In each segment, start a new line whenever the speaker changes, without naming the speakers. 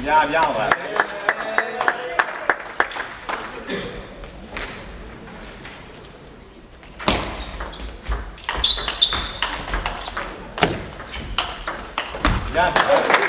Bien, bien, André. Bien. Bien,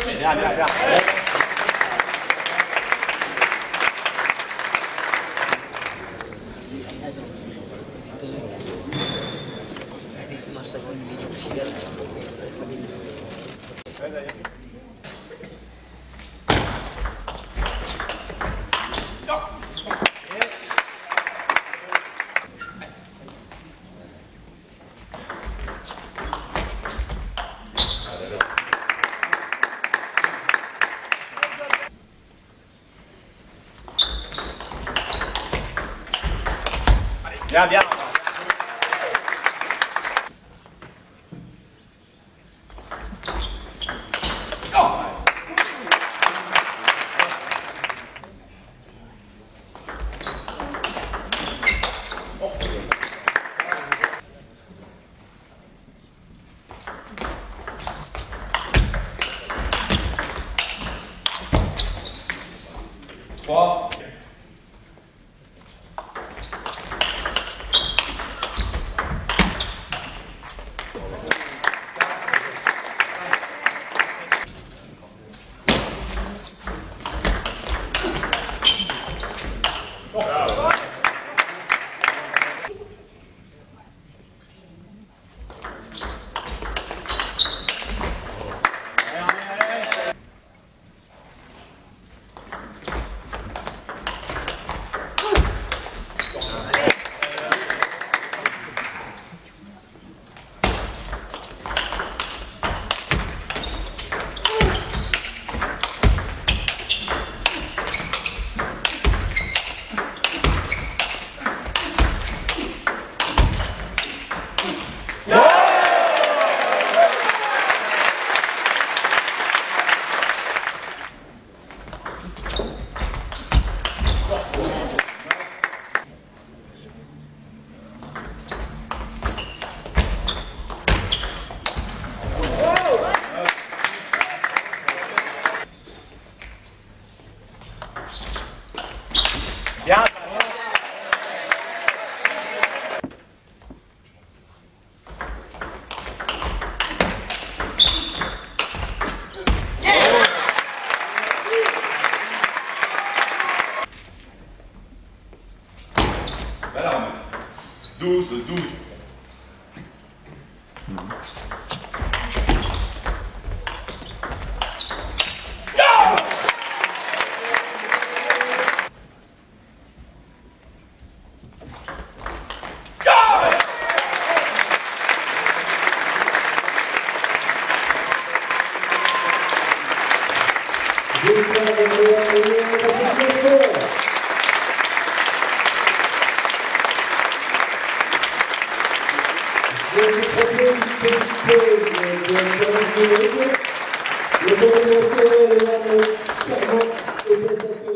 这样，这样，这样。Bien, bien. Bien. Voilà, 12, 12.
Eu vou agradecer a Leandro Serrão e